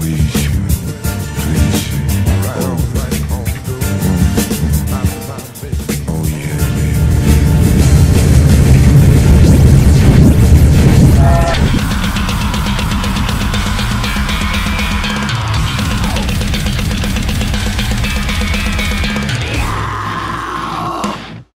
we